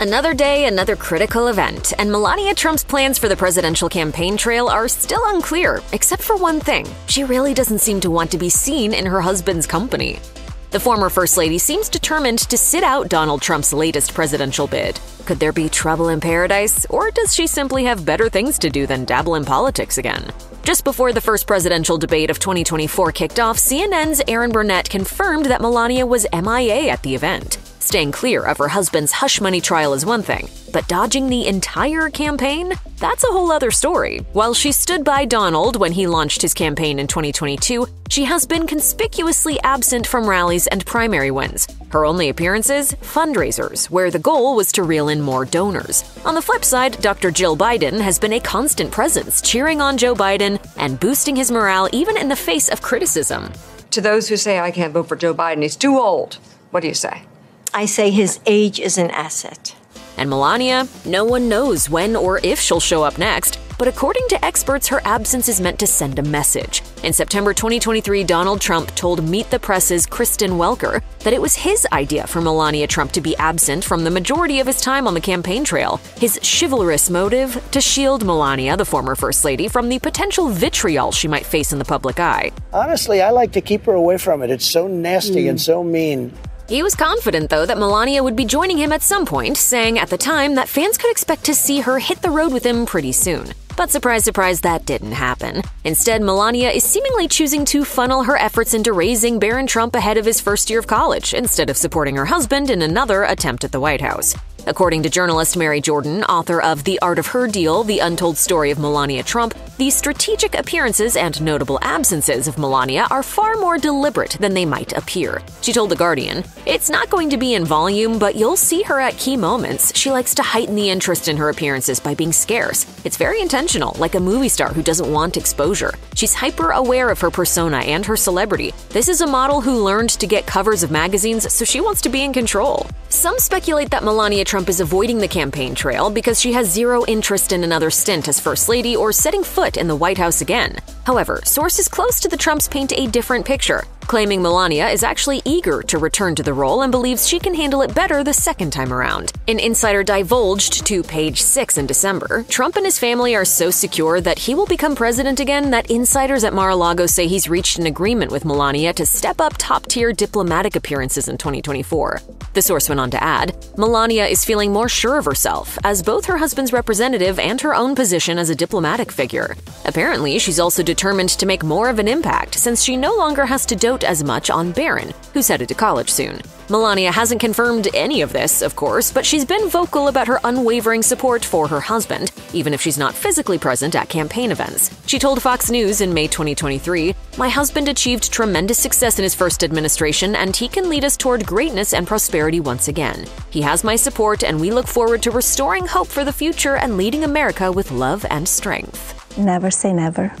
Another day, another critical event, and Melania Trump's plans for the presidential campaign trail are still unclear, except for one thing. She really doesn't seem to want to be seen in her husband's company. The former First Lady seems determined to sit out Donald Trump's latest presidential bid. Could there be trouble in paradise, or does she simply have better things to do than dabble in politics again? Just before the first presidential debate of 2024 kicked off, CNN's Erin Burnett confirmed that Melania was MIA at the event. Staying clear of her husband's hush money trial is one thing, but dodging the entire campaign? That's a whole other story. While she stood by Donald when he launched his campaign in 2022, she has been conspicuously absent from rallies and primary wins. Her only appearances? Fundraisers, where the goal was to reel in more donors. On the flip side, Dr. Jill Biden has been a constant presence, cheering on Joe Biden and boosting his morale even in the face of criticism. To those who say I can't vote for Joe Biden, he's too old. What do you say? I say his age is an asset. And Melania, no one knows when or if she'll show up next, but according to experts, her absence is meant to send a message. In September 2023, Donald Trump told Meet the Press's Kristen Welker that it was his idea for Melania Trump to be absent from the majority of his time on the campaign trail. His chivalrous motive? To shield Melania, the former First Lady, from the potential vitriol she might face in the public eye. Honestly, I like to keep her away from it. It's so nasty mm. and so mean. He was confident, though, that Melania would be joining him at some point, saying at the time that fans could expect to see her hit the road with him pretty soon. But surprise, surprise, that didn't happen. Instead, Melania is seemingly choosing to funnel her efforts into raising Barron Trump ahead of his first year of college, instead of supporting her husband in another attempt at the White House. According to journalist Mary Jordan, author of The Art of Her Deal The Untold Story of Melania Trump, the strategic appearances and notable absences of Melania are far more deliberate than they might appear. She told The Guardian, It's not going to be in volume, but you'll see her at key moments. She likes to heighten the interest in her appearances by being scarce. It's very intentional, like a movie star who doesn't want exposure. She's hyper aware of her persona and her celebrity. This is a model who learned to get covers of magazines, so she wants to be in control. Some speculate that Melania Trump is avoiding the campaign trail because she has zero interest in another stint as First Lady or setting foot in the White House again. However, sources close to the Trumps paint a different picture claiming Melania is actually eager to return to the role and believes she can handle it better the second time around. An insider divulged to Page Six in December Trump and his family are so secure that he will become president again that insiders at Mar a Lago say he's reached an agreement with Melania to step up top tier diplomatic appearances in 2024. The source went on to add Melania is feeling more sure of herself, as both her husband's representative and her own position as a diplomatic figure. Apparently, she's also determined to make more of an impact since she no longer has to dote as much on Barron, who's headed to college soon. Melania hasn't confirmed any of this, of course, but she's been vocal about her unwavering support for her husband, even if she's not physically present at campaign events. She told Fox News in May 2023 My husband achieved tremendous success in his first administration, and he can lead us toward greatness and prosperity once again. He has my support, and we look forward to restoring hope for the future and leading America with love and strength. Never say never.